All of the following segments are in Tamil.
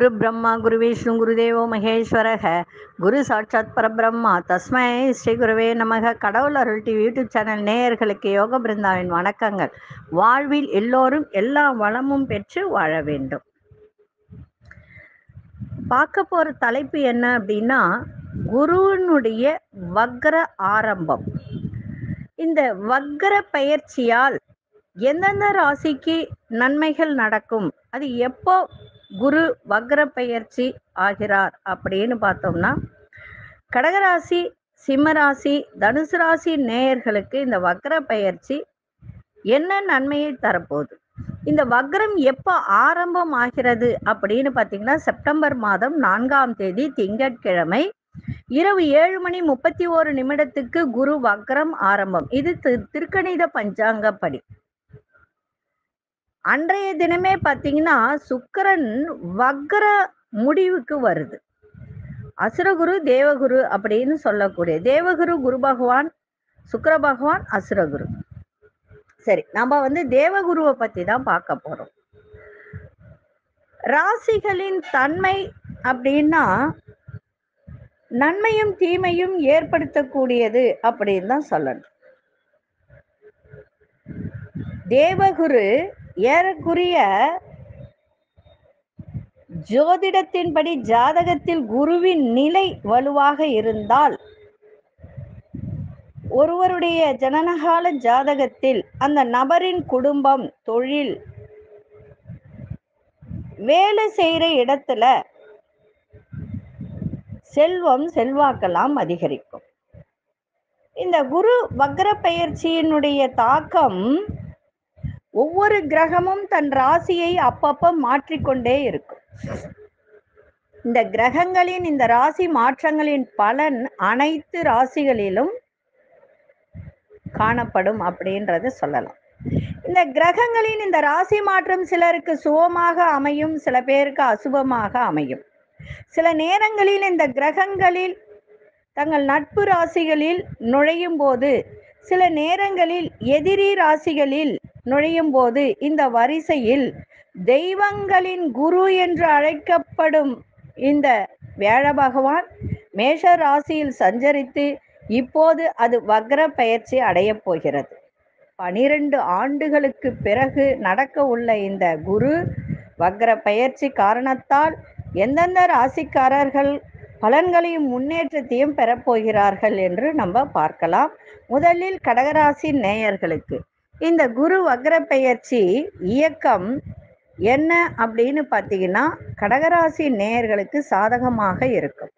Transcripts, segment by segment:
குரு பிரம்மா குரு விஷ்ணு குருதேவோ மகேஸ்வரக. குரு சாட்சாத் பரபிரம்மா. தஸ்மை ஸ்ரீ குருவே நமக. கடவுள் அருள் டிவி யூடியூப் சேனல் நேயர்களுக்கு யோக பிருந்தாவின் வணக்கங்கள். வாழ்வில் எல்லோரும் எல்லா வளமும் பெற்று வாழ வேண்டும். பார்க்க போற தலைப்பு என்ன அப்படின்னா குருவினுடைய வக்ர ஆரம்பம். இந்த வக்ர பயிற்சியால் எந்தெந்த ராசிக்கு நன்மைகள் நடக்கும்? அது எப்போ குரு வக்ர பயிற்சி ஆகிறார் அப்படின்னு பார்த்தோம்னா கடகராசி சிம்மராசி தனுசு ராசி நேயர்களுக்கு இந்த வக்ர பயிற்சி என்ன நன்மையை தரப்போகுது? இந்த வக்ரம் எப்போ ஆரம்பம் ஆகிறது அப்படின்னு பார்த்தீங்கன்னா செப்டம்பர் மாதம் நான்காம் தேதி திங்கட்கிழமை இரவு ஏழு மணி முப்பத்தி ஓரு நிமிடத்துக்கு குரு வக்ரம் ஆரம்பம். இது திரு திருக்கணித பஞ்சாங்கப்படி. அன்றைய தினமே பார்த்தீங்கன்னா சுக்கிரன் வக்ர முடிவுக்கு வருது. அசுரகுரு தேவகுரு அப்படின்னு சொல்லக்கூடிய தேவகுரு குரு பகவான் சுக்கர பகவான் அசுரகுரு. சரி நம்ம வந்து தேவகுருவை பத்தி தான் பார்க்க போறோம். ராசிகளின் தன்மை அப்படின்னா நன்மையும் தீமையும் ஏற்படுத்தக்கூடியது அப்படின்னு தான் சொல்லணும். தேவகுரு ஏறக்குரிய ஜோதிடத்தின்படி ஜாதகத்தில் குருவின் நிலை வலுவாக இருந்தால் ஒருவருடைய ஜனனகால ஜாதகத்தில் அந்த நபரின் குடும்பம் தொழில் வேலை செய்கிற இடத்துல செல்வம் செல்வாக்கெல்லாம் அதிகரிக்கும். இந்த குரு வக்ர பயிற்சியினுடைய தாக்கம் ஒவ்வொரு கிரகமும் தன் ராசியை அப்பப்ப மாற்றிக்கொண்டே இருக்கும். இந்த கிரகங்களின் இந்த ராசி மாற்றங்களின் பலன் அனைத்து ராசிகளிலும் காணப்படும் அப்படின்றத சொல்லலாம். இந்த கிரகங்களின் இந்த ராசி மாற்றம் சிலருக்கு சுகமாக அமையும் சில பேருக்கு அசுபமாக அமையும். சில நேரங்களில் இந்த கிரகங்களில் தங்கள் நட்பு ராசிகளில் நுழையும் போது சில நேரங்களில் எதிரி ராசிகளில் நுழையும் போது இந்த வரிசையில் தெய்வங்களின் குரு என்று அழைக்கப்படும் இந்த வேழ பகவான் மேஷ ராசியில் சஞ்சரித்து இப்போது அது வக்ர பயிற்சி அடையப் போகிறது. பனிரெண்டு ஆண்டுகளுக்கு பிறகு நடக்க உள்ள இந்த குரு வக்ர பயிற்சி காரணத்தால் எந்தெந்த ராசிக்காரர்கள் பலன்களையும் முன்னேற்றத்தையும் பெறப்போகிறார்கள் என்று நம்ம பார்க்கலாம். முதலில் கடகராசி நேயர்களுக்கு. இந்த குரு வக்ர பெயர்ச்சி இயக்கம் என்ன அப்படின்னு பார்த்தீங்கன்னா கடகராசி நேயர்களுக்கு சாதகமாக இருக்கும்.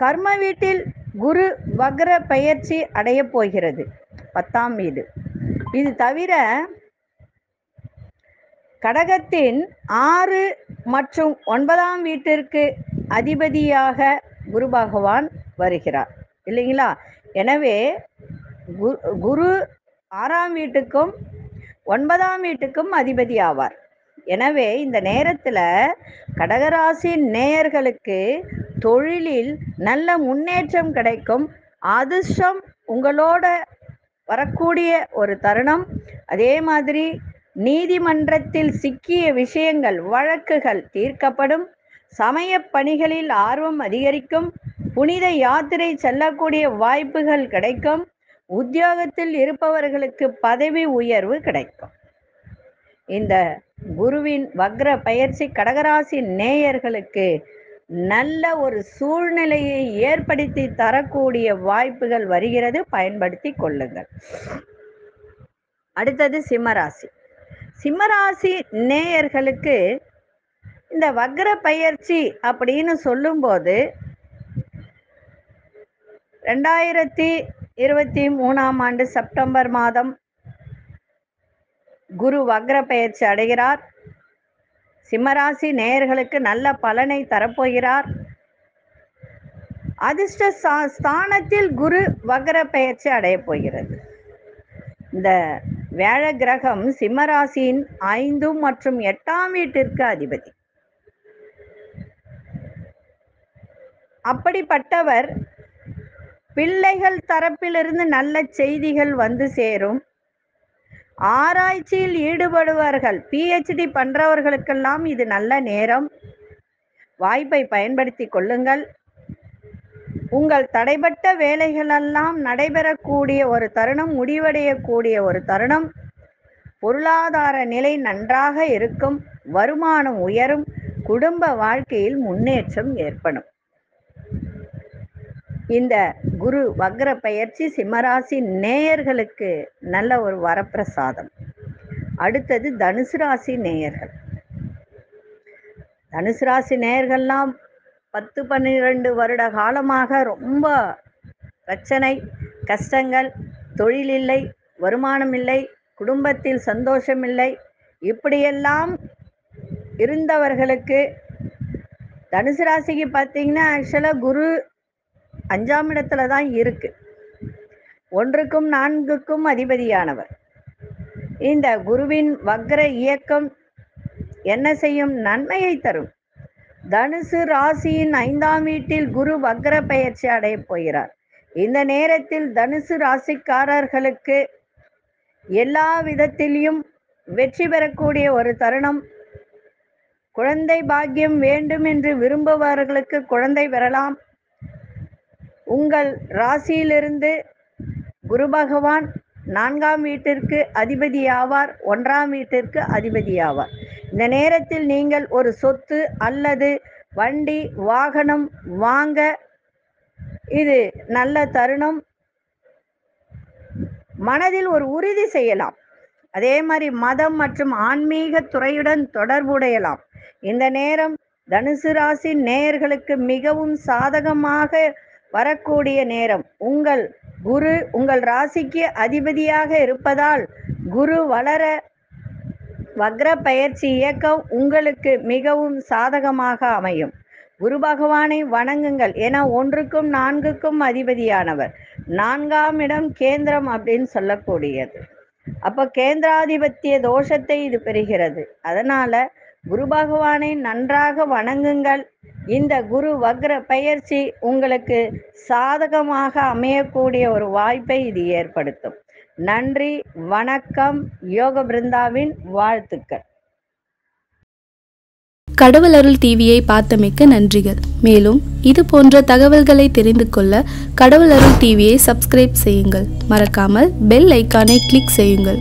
கர்ம வீட்டில் குரு வக்ர பெயர்ச்சி அடைய போகிறது. பத்தாம் வீடு. இது தவிர கடகத்தின் ஆறு மற்றும் ஒன்பதாம் வீட்டிற்கு அதிபதியாக குரு பகவான் வருகிறார். இல்லைங்களா? எனவே குரு ஆறாம் வீட்டுக்கும் ஒன்பதாம் வீட்டுக்கும் அதிபதி ஆவார். எனவே இந்த நேரத்தில் கடகராசி நேயர்களுக்கு தொழிலில் நல்ல முன்னேற்றம் கிடைக்கும். அதிர்ஷ்டம் உங்களோட வரக்கூடிய ஒரு தருணம். அதே மாதிரி நீதிமன்றத்தில் சிக்கிய விஷயங்கள் வழக்குகள் தீர்க்கப்படும். சமய பணிகளில் ஆர்வம் அதிகரிக்கும். புனித யாத்திரை செல்லக்கூடிய வாய்ப்புகள் கிடைக்கும். உத்தியோகத்தில் இருப்பவர்களுக்கு பதவி உயர்வு கிடைக்கும். இந்த குருவின் வக்ர பயிற்சி கடகராசி நேயர்களுக்கு நல்ல ஒரு சூழ்நிலையை ஏற்படுத்தி தரக்கூடிய வாய்ப்புகள் வருகிறது. பயன்படுத்தி கொள்ளுங்கள். அடுத்தது சிம்மராசி. சிம்மராசி நேயர்களுக்கு இந்த வக்ர பயிற்சி அப்படின்னு சொல்லும்போது ரெண்டாயிரத்தி இருபத்தி மூணாம் ஆண்டு செப்டம்பர் மாதம் குரு வக்ர பயிற்சி அடைகிறார். சிம்மராசி நேயர்களுக்கு நல்ல பலனை தரப்போகிறார். அதிர்ஷ்ட ஸ்தானத்தில் குரு வக்ர பெயர்ச்சி அடையப் போகிறது. இந்த வேழ கிரகம் சிம்மராசியின் ஐந்து மற்றும் எட்டாம் வீட்டிற்கு அதிபதி. அப்படிப்பட்டவர் பிள்ளைகள் தரப்பிலிருந்து நல்ல செய்திகள் வந்து சேரும். ஆராய்ச்சியில் ஈடுபடுவார்கள் பிஹெச்டி பண்றவர்களுக்கெல்லாம் இது நல்ல நேரம். வாய்ப்பை பயன்படுத்தி கொள்ளுங்கள். உங்கள் தடைப்பட்ட வேலைகளெல்லாம் நடைபெறக்கூடிய ஒரு தருணம் முடிவடையக்கூடிய ஒரு தருணம். பொருளாதார நிலை நன்றாக இருக்கும். வருமானம் உயரும். குடும்ப வாழ்க்கையில் முன்னேற்றம் ஏற்படும். இந்த குரு வக்ர பயிற்சி சிம்மராசி நேயர்களுக்கு நல்ல ஒரு வரப்பிரசாதம். அடுத்தது தனுசு ராசி நேயர்கள். தனுசு ராசி நேயர்கள்லாம் பத்து பன்னிரண்டு வருட காலமாக ரொம்ப பிரச்சனை கஷ்டங்கள் தொழில் இல்லை வருமானம் இல்லை குடும்பத்தில் சந்தோஷம் இல்லை இப்படியெல்லாம் இருந்தவர்களுக்கு தனுசு ராசிக்கு பார்த்தீங்கன்னா ஆக்சுவலாக குரு அஞ்சாம் இடத்துல தான் இருக்கு. ஒன்றுக்கும் நான்குக்கும் அதிபதியானவர். இந்த குருவின் வக்ர இயக்கம் என்ன செய்யும்? நன்மையை தரும். தனுசு ராசியின் ஐந்தாம் வீட்டில் குரு வக்ர பயிற்சி அடைய போகிறார். இந்த நேரத்தில் தனுசு ராசிக்காரர்களுக்கு எல்லா விதத்திலையும் வெற்றி பெறக்கூடிய ஒரு தருணம். குழந்தை பாக்கியம் வேண்டும் என்று விரும்புபவர்களுக்கு குழந்தை பெறலாம். உங்கள் ராசியிலிருந்து குரு பகவான் நான்காம் வீட்டிற்கு அதிபதியாவார் ஒன்றாம் வீட்டிற்கு அதிபதியாவார். இந்த நேரத்தில் நீங்கள் ஒரு சொத்து அல்லது வண்டி வாகனம் வாங்க இது நல்ல தருணம். மனதில் ஒரு உறுதி செய்யலாம். அதே மாதிரி மதம் மற்றும் ஆன்மீக துறையுடன் தொடர்புடையலாம். இந்த நேரம் தனுசு ராசி நேயர்களுக்கு மிகவும் சாதகமாக வரக்கூடிய நேரம். உங்கள் குரு உங்கள் ராசிக்கு அதிபதியாக இருப்பதால் குரு வளர வக்ர பயிற்சி இயக்கம் உங்களுக்கு மிகவும் சாதகமாக அமையும். குரு பகவானை வணங்குங்கள். ஏன்னா ஒன்றுக்கும் நான்குக்கும் அதிபதியானவர். நான்காம் இடம் கேந்திரம் அப்படின்னு சொல்லக்கூடியது. அப்ப கேந்திராதிபத்திய தோஷத்தை இது பெறுகிறது. அதனால குரு பகவானை நன்றாக வணங்குங்கள். இந்த குரு வக்ர பயிற்சி உங்களுக்கு சாதகமாக அமையக்கூடிய ஒரு வாய்ப்பை இது ஏற்படுத்தும். நன்றி வணக்கம் யோக பிருந்தாவின் வாழ்த்துக்கள். கடவுள் அருள் டிவியை பார்த்தமைக்க நன்றிகள். மேலும் இது போன்ற தகவல்களை தெரிந்து கொள்ள கடவுள் அருள் டிவியை சப்ஸ்கிரைப் செய்யுங்கள். மறக்காமல் பெல் ஐக்கானை கிளிக் செய்யுங்கள்.